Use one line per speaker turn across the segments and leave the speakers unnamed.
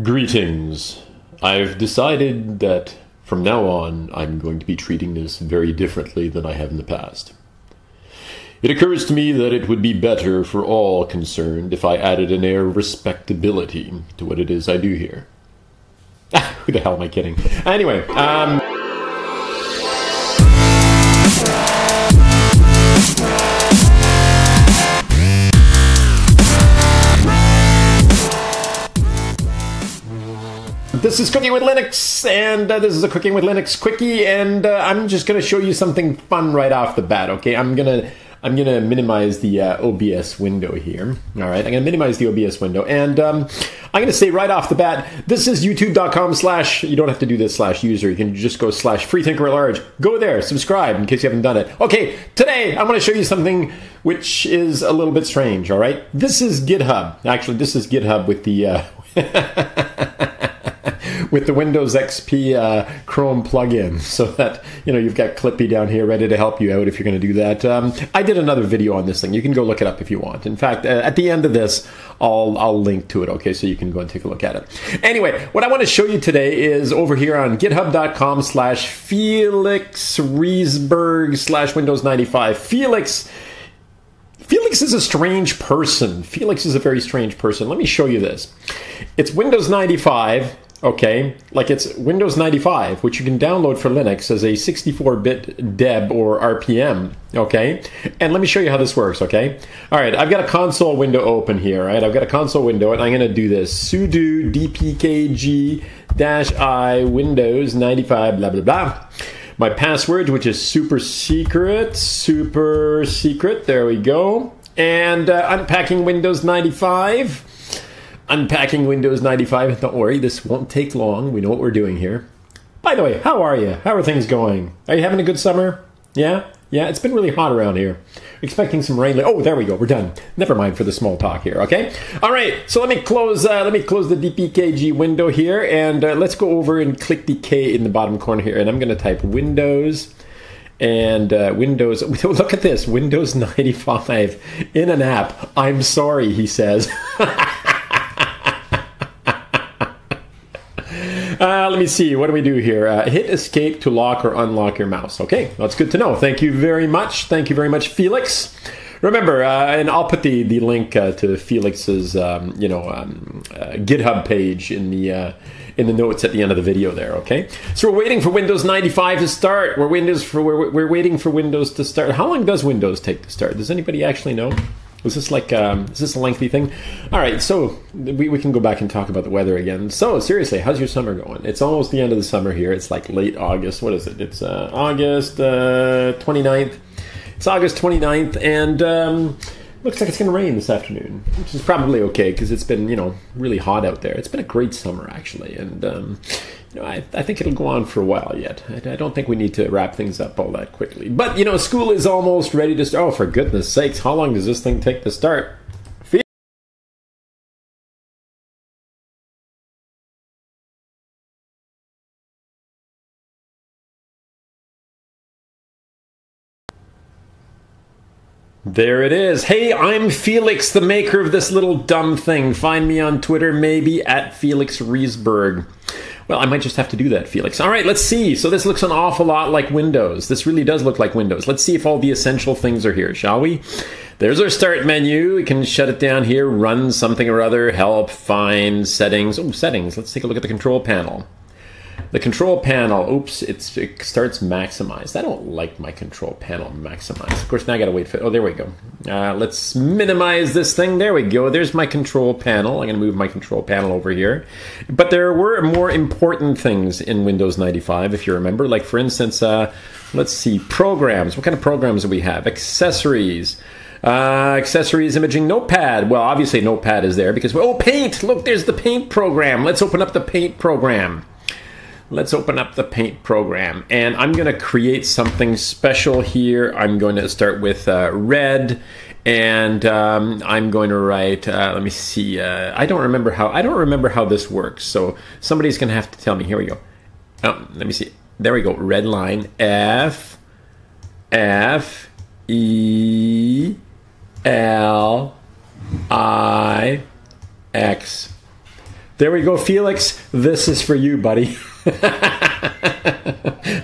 Greetings. I've decided that from now on I'm going to be treating this very differently than I have in the past. It occurs to me that it would be better for all concerned if I added an air of respectability to what it is I do here. Who the hell am I kidding? Anyway, um. This is Cooking with Linux, and uh, this is a Cooking with Linux quickie, and uh, I'm just going to show you something fun right off the bat. Okay, I'm gonna I'm gonna minimize the uh, OBS window here. All right, I'm gonna minimize the OBS window, and um, I'm gonna say right off the bat, this is YouTube.com/slash. You don't have to do this slash user. You can just go slash Freethinker at large. Go there, subscribe in case you haven't done it. Okay, today I'm gonna show you something which is a little bit strange. All right, this is GitHub. Actually, this is GitHub with the. With the Windows XP uh, Chrome plugin, so that you know you've got Clippy down here ready to help you out if you're going to do that. Um, I did another video on this thing. You can go look it up if you want. In fact, uh, at the end of this, I'll I'll link to it. Okay, so you can go and take a look at it. Anyway, what I want to show you today is over here on GitHub.com/slash Felix Rieseberg slash Windows 95. Felix. Felix is a strange person. Felix is a very strange person. Let me show you this. It's Windows 95 okay like it's windows 95 which you can download for linux as a 64-bit deb or rpm okay? And let me show you how this works okay? All right i've got a console window open here right? I've got a console window and i'm going to do this. sudo dpkg i windows 95 blah blah blah. My password which is super secret super secret there we go. And uh, unpacking windows 95 unpacking Windows 95. Don't worry, this won't take long. We know what we're doing here. By the way, how are you? How are things going? Are you having a good summer? Yeah? Yeah, it's been really hot around here. Expecting some rain. Oh, there we go. We're done. Never mind for the small talk here. Okay. All right. So let me close. Uh, let me close the DPKG window here, and uh, let's go over and click the K in the bottom corner here, and I'm going to type Windows and uh, Windows. Look at this. Windows 95 in an app. I'm sorry, he says. Uh, let me see. What do we do here? Uh, hit escape to lock or unlock your mouse. Okay, that's good to know. Thank you very much. Thank you very much, Felix. Remember, uh, and I'll put the the link uh, to Felix's um, you know um, uh, GitHub page in the uh, in the notes at the end of the video there. Okay, so we're waiting for Windows 95 to start. We're Windows for we're, we're waiting for Windows to start. How long does Windows take to start? Does anybody actually know? Was this like um, is this a lengthy thing? All right, so we, we can go back and talk about the weather again. So seriously, how's your summer going? It's almost the end of the summer here. It's like late August. What is it? It's uh, August uh, 29th. It's August 29th, and um, looks like it's going to rain this afternoon, which is probably okay because it's been you know really hot out there. It's been a great summer actually, and um, you know, I, I think it'll go on for a while yet. I, I, don't think we need to wrap things up all that quickly. But, you know, school is almost ready to start. Oh, for goodness sakes, how long does this thing take to start? There it is. Hey, I'm Felix, the maker of this little dumb thing. Find me on Twitter, maybe at Felix Rieseberg. Well, I might just have to do that, Felix. All right, let's see. So this looks an awful lot like Windows. This really does look like Windows. Let's see if all the essential things are here, shall we? There's our start menu. We can shut it down here, run something or other, help, find, settings. Oh, settings. Let's take a look at the control panel. The control panel, oops, it starts maximized. I don't like my control panel maximized. Of course, now I gotta wait for, oh, there we go. Uh, let's minimize this thing. There we go. There's my control panel. I'm gonna move my control panel over here. But there were more important things in Windows 95, if you remember. Like, for instance, uh, let's see, programs. What kind of programs do we have? Accessories. Uh, accessories, imaging, notepad. Well, obviously, notepad is there because, oh, paint. Look, there's the paint program. Let's open up the paint program let's open up the paint program and I'm going to create something special here. I'm going to start with uh, red and um, I'm going to write, uh, let me see, uh, I don't remember how, I don't remember how this works. So somebody's going to have to tell me. Here we go. Oh, let me see. There we go. Red line F F E L I X There we go, Felix. This is for you, buddy.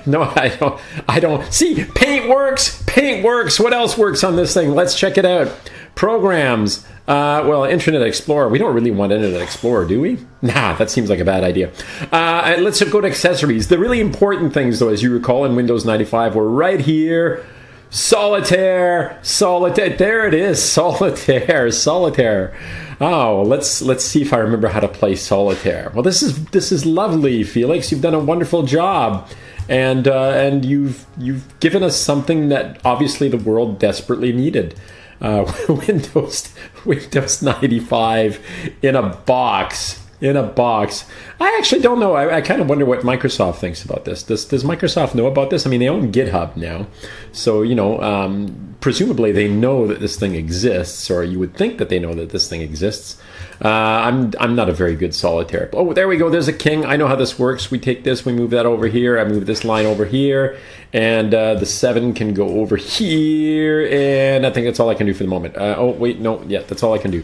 no, I don't. I don't. See, Paint works. Paint works. What else works on this thing? Let's check it out. Programs. Uh, well, Internet Explorer. We don't really want Internet Explorer, do we? Nah, that seems like a bad idea. Uh, let's go to accessories. The really important things, though, as you recall in Windows 95, were right here. Solitaire, solitaire. There it is, solitaire, solitaire. Oh, let's let's see if I remember how to play solitaire. Well, this is this is lovely, Felix. You've done a wonderful job, and uh, and you've you've given us something that obviously the world desperately needed. Uh, Windows Windows 95 in a box in a box. I actually don't know. I, I, kind of wonder what Microsoft thinks about this. Does Does Microsoft know about this? I mean, they own GitHub now, so you know, um, presumably they know that this thing exists, or you would think that they know that this thing exists. Uh, I'm I'm not a very good solitaire. Oh, there we go. There's a king. I know how this works. We take this, we move that over here. I move this line over here, and uh, the seven can go over here. And I think that's all I can do for the moment. Uh, oh wait, no, yeah, that's all I can do.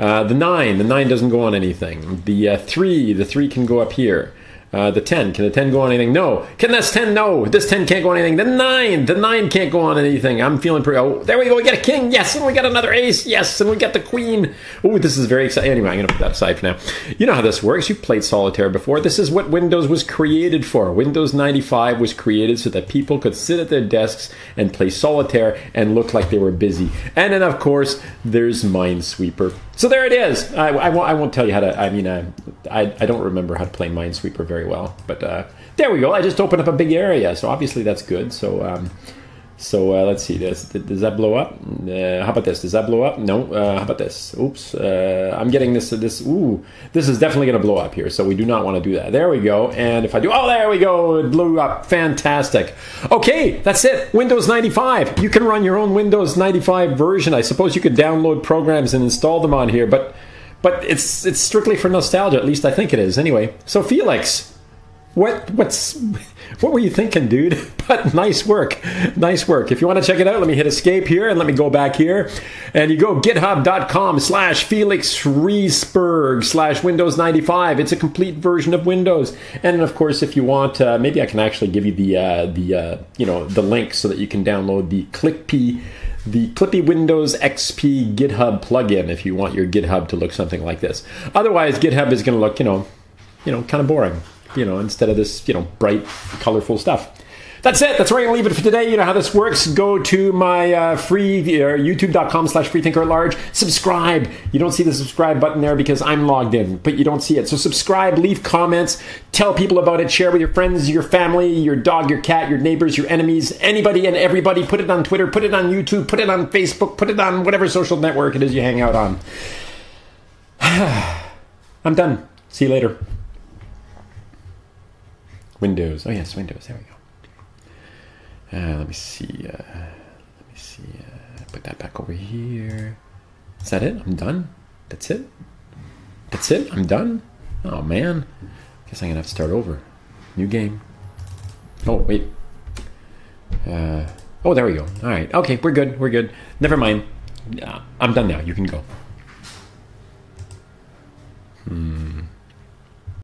Uh, the nine, the nine doesn't go on anything. The uh, three, the three can go up here. Uh, the 10, can the 10 go on anything? No. Can this 10? No. This 10 can't go on anything. The 9, the 9 can't go on anything. I'm feeling pretty. Oh, there we go. We got a king. Yes. And we got another ace. Yes. And we got the queen. Oh, this is very exciting. Anyway, I'm to put that aside for now. You know how this works. You've played solitaire before. This is what Windows was created for. Windows 95 was created so that people could sit at their desks and play solitaire and look like they were busy. And then, of course, there's Minesweeper. So there it is. I, I, won't, I won't tell you how to. I mean, uh, I, I don't remember how to play Minesweeper very well, but uh, there we go. I just opened up a big area, so obviously that's good. So um, so uh, let's see. Does, does that blow up? Uh, how about this? Does that blow up? No. Uh, how about this? Oops. Uh, I'm getting this. This. Ooh. This is definitely going to blow up here. So we do not want to do that. There we go. And if I do, oh, there we go. It blew up. Fantastic. Okay, that's it. Windows 95. You can run your own Windows 95 version. I suppose you could download programs and install them on here, but but it's it's strictly for nostalgia. At least I think it is. Anyway. So Felix, what what's what were you thinking, dude? But nice work. Nice work. If you want to check it out, let me hit escape here and let me go back here. And you go github.com slash Felix Rieseberg slash Windows 95. It's a complete version of Windows. And of course, if you want, uh, maybe I can actually give you the, uh, the uh, you know, the link so that you can download the ClickP the Clippy Windows XP GitHub plugin if you want your GitHub to look something like this. Otherwise, GitHub is going to look, you know, you know, kind of boring you know, instead of this, you know, bright, colorful stuff. That's it. That's where I'm going to leave it for today. You know how this works. Go to my uh, free uh, youtube.com slash freethinker large. Subscribe. You don't see the subscribe button there because I'm logged in, but you don't see it. So subscribe, leave comments, tell people about it, share with your friends, your family, your dog, your cat, your neighbors, your enemies, anybody and everybody. Put it on Twitter, put it on YouTube, put it on Facebook, put it on whatever social network it is you hang out on. I'm done. See you later. Windows. Oh yes, Windows. There we go. Uh, let me see. Uh, let me see. Uh, put that back over here. Is that it? I'm done. That's it. That's it. I'm done. Oh man. Guess I'm gonna have to start over. New game. Oh wait. Uh, oh, there we go. All right. Okay, we're good. We're good. Never mind. I'm done now. You can go. Hmm.